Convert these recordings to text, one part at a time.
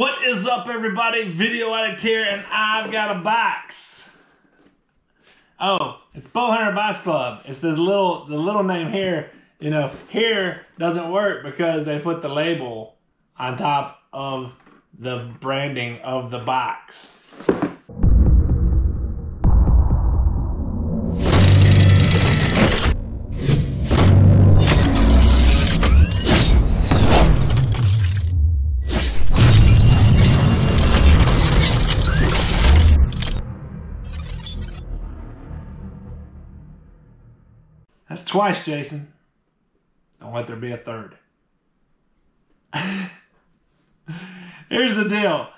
What is up, everybody? Video Addict here, and I've got a box. Oh, it's Bowhunter Box Club. It's this little, the little name here. You know, here doesn't work because they put the label on top of the branding of the box. Twice, Jason. Don't let there be a third. Here's the deal.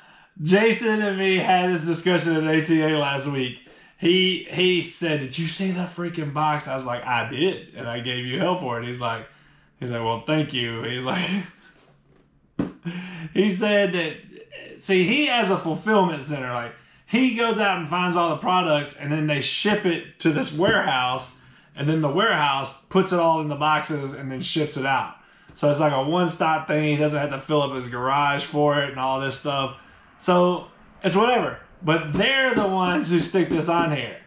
Jason and me had this discussion at ATA last week. He he said, "Did you see the freaking box?" I was like, "I did," and I gave you hell for it. He's like, he's like, "Well, thank you." He's like, he said that. See, he has a fulfillment center. Like he goes out and finds all the products, and then they ship it to this warehouse and then the warehouse puts it all in the boxes and then ships it out. So it's like a one-stop thing. He doesn't have to fill up his garage for it and all this stuff. So it's whatever. But they're the ones who stick this on here.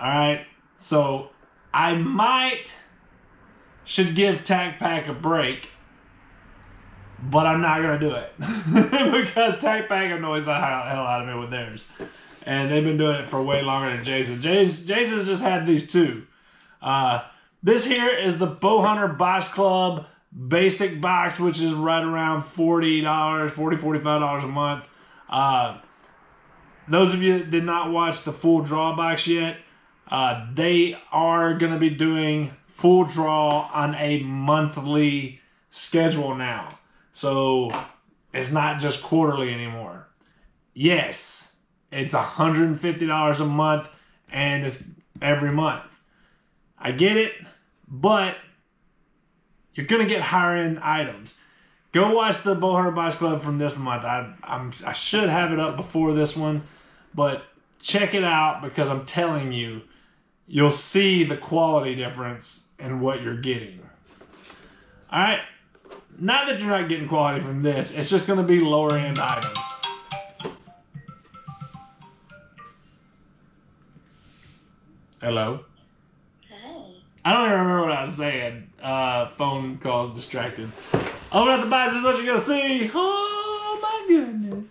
All right. So I might should give Tac Pack a break, but I'm not gonna do it because Tac Pack annoys the hell out of me with theirs, and they've been doing it for way longer than Jason. Jason Jason's just had these two. Uh, this here is the Bowhunter Box Club basic box, which is right around $40, $40, $45 a month. Uh, those of you that did not watch the full draw box yet, uh, they are going to be doing full draw on a monthly schedule now. So it's not just quarterly anymore. Yes, it's $150 a month and it's every month. I get it, but you're gonna get higher end items. Go watch the Bowhunter Box Club from this month. I I'm, I should have it up before this one, but check it out because I'm telling you, you'll see the quality difference in what you're getting. All right, not that you're not getting quality from this, it's just gonna be lower end items. Hello. I don't even remember what I was saying. Uh, phone calls distracted. Open up the box, this is what you're gonna see. Oh my goodness.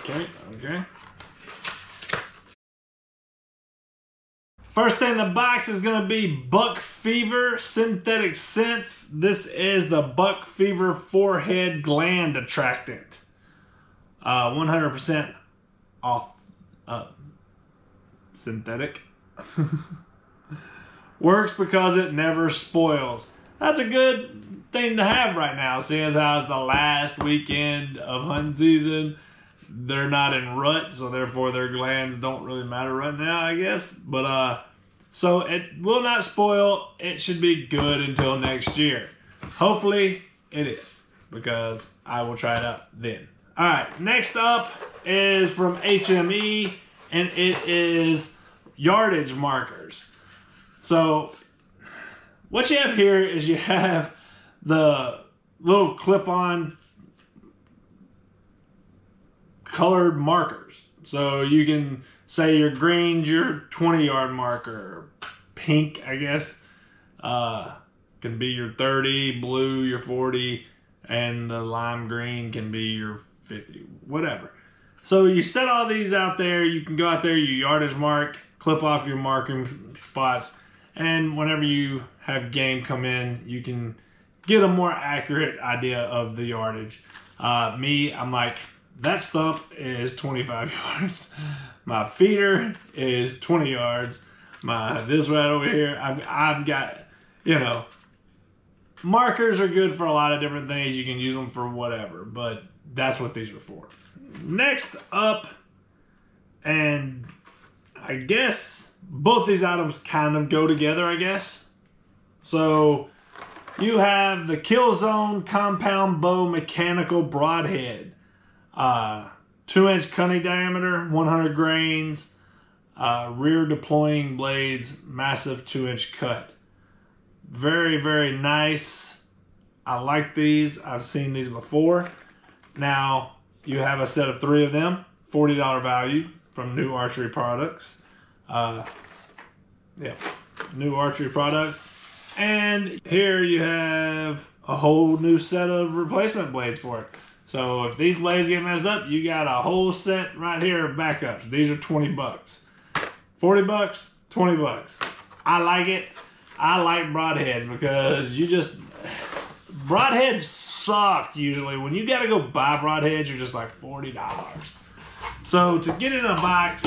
Okay, okay. First thing in the box is gonna be Buck Fever Synthetic Scents. This is the Buck Fever Forehead Gland Attractant. 100% uh, off. Uh, synthetic. Works because it never spoils. That's a good thing to have right now, seeing as how it's the last weekend of hunting season. They're not in rut, so therefore their glands don't really matter right now, I guess. But uh so it will not spoil. It should be good until next year. Hopefully it is, because I will try it out then. Alright, next up is from HME and it is yardage markers. So what you have here is you have the little clip-on colored markers. So you can say your green's your 20 yard marker, pink, I guess, uh, can be your 30, blue your 40, and the lime green can be your 50, whatever. So you set all these out there. You can go out there, you yardage mark, clip off your marking spots, and whenever you have game come in, you can get a more accurate idea of the yardage. Uh, me, I'm like, that stump is 25 yards. My feeder is 20 yards. My this right over here, I've I've got, you know, markers are good for a lot of different things. You can use them for whatever, but that's what these are for. Next up, and I guess both these items kind of go together, I guess. So you have the Killzone Compound Bow Mechanical Broadhead. Uh, 2 inch cutting diameter, 100 grains, uh, rear deploying blades, massive 2 inch cut. Very, very nice. I like these. I've seen these before. Now you have a set of three of them, forty dollar value from New Archery Products. Uh, yeah, New Archery Products. And here you have a whole new set of replacement blades for it. So if these blades get messed up, you got a whole set right here of backups. These are 20 bucks. 40 bucks, 20 bucks. I like it. I like broadheads because you just broadheads suck usually. When you gotta go buy broadheads, you're just like $40. So to get in a box,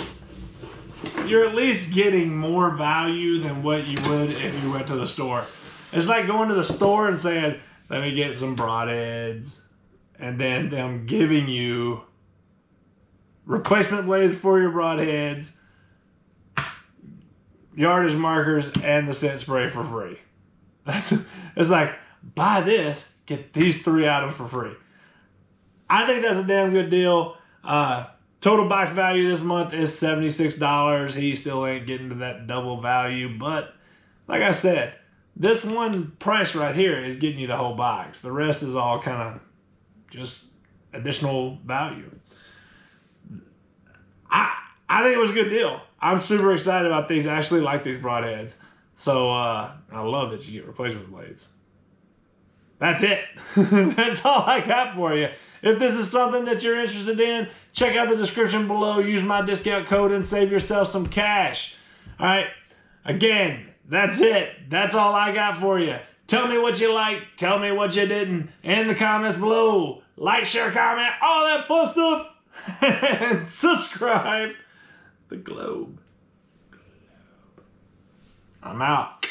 you're at least getting more value than what you would if you went to the store. It's like going to the store and saying, let me get some broadheads, and then them giving you replacement blades for your broadheads, yardage markers, and the scent spray for free. That's it's like buy this, get these three items for free. I think that's a damn good deal. Uh, Total box value this month is $76. He still ain't getting to that double value, but like I said, this one price right here is getting you the whole box. The rest is all kind of just additional value. I I think it was a good deal. I'm super excited about these. I actually like these broadheads. So uh, I love that you get replacement blades. That's it. That's all I got for you. If this is something that you're interested in, check out the description below. Use my discount code and save yourself some cash. All right. Again, that's it. That's all I got for you. Tell me what you like. Tell me what you didn't in the comments below. Like, share, comment, all that fun stuff. and subscribe. The Globe. I'm out.